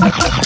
Okay.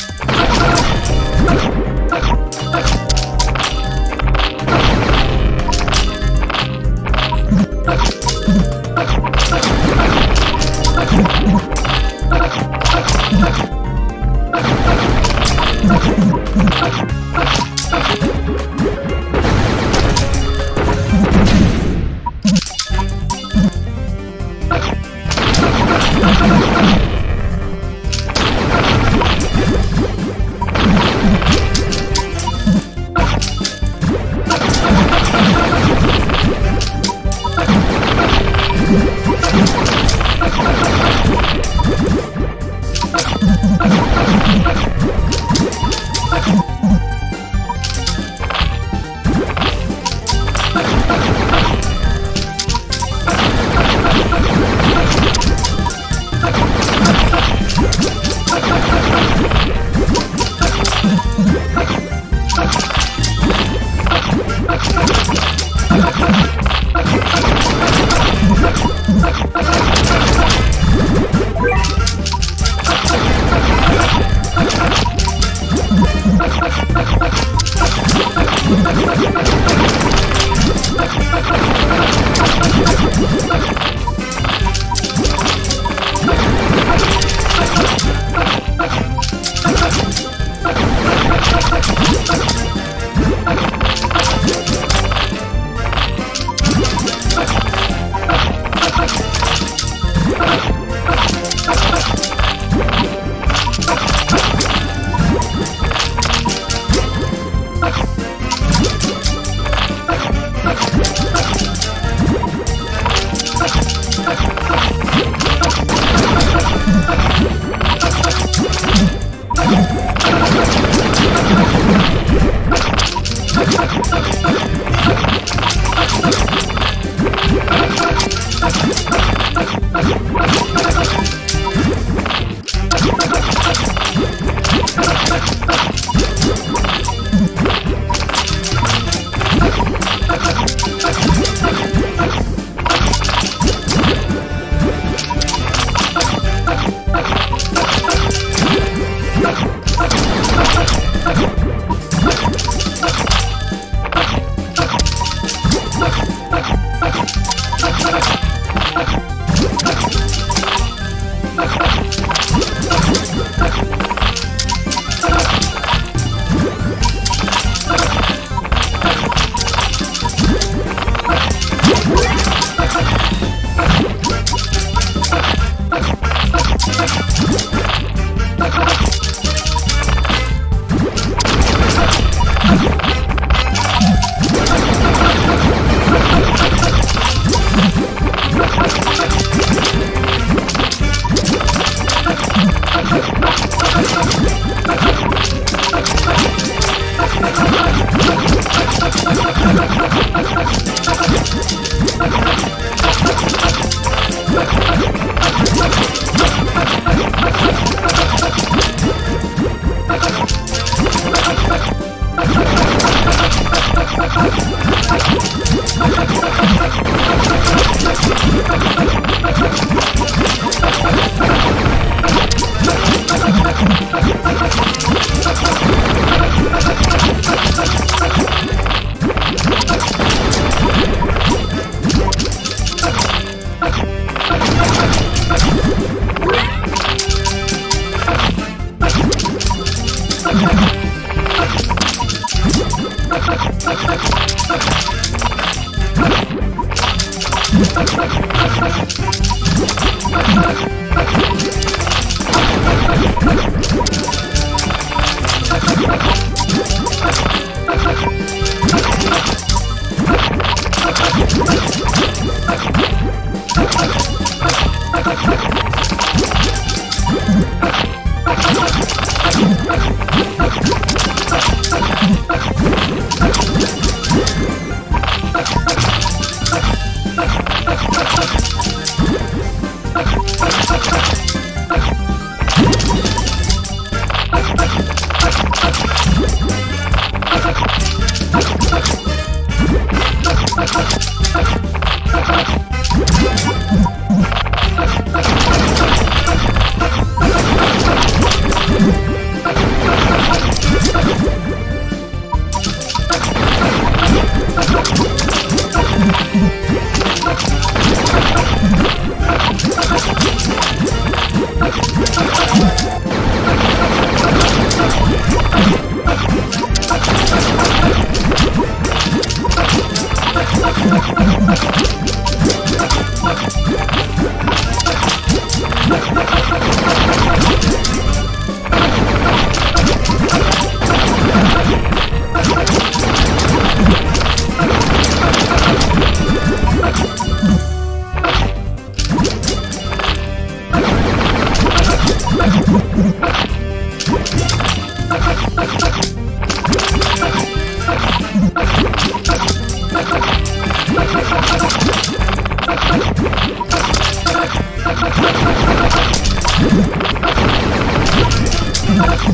You Let's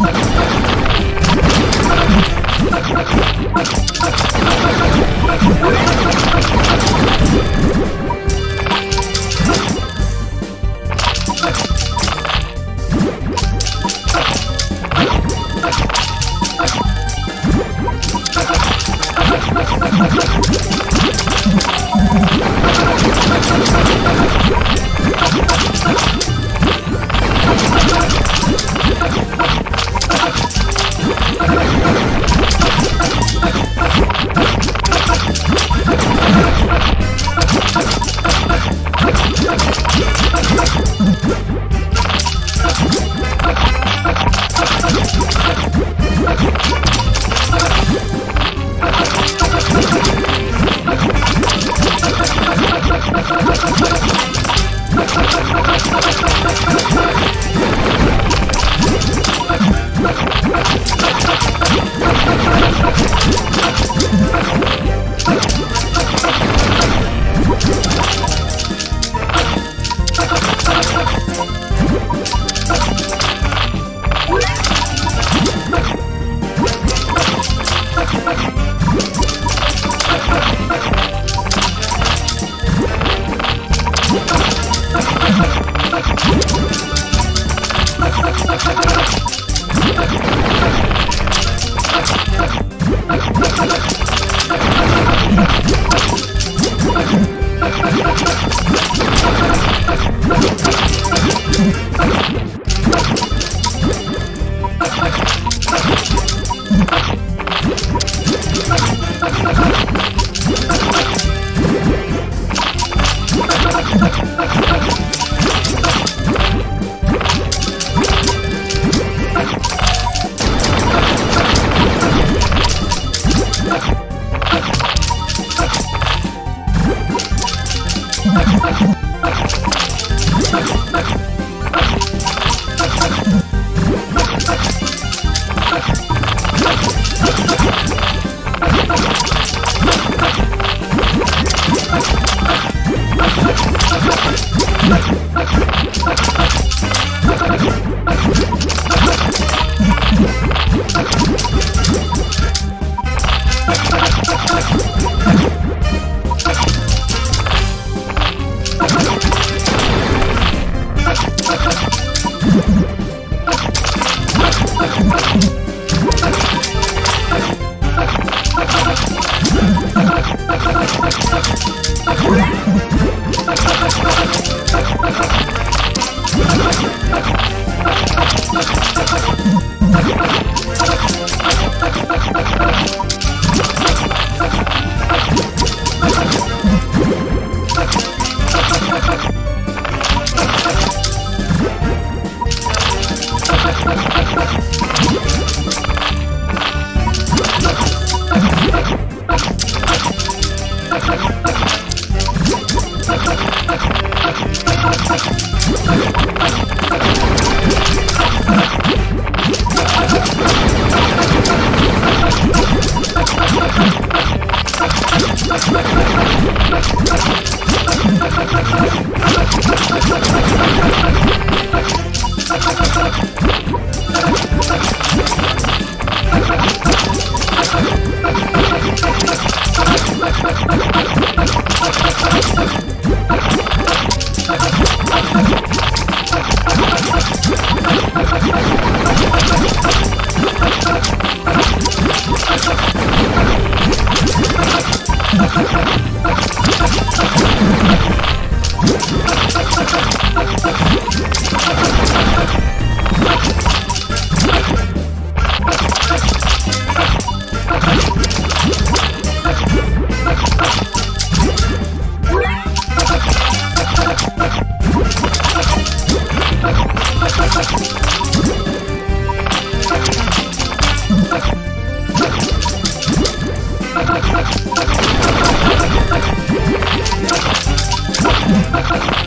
go. Let's go. Let's go. Yeah. You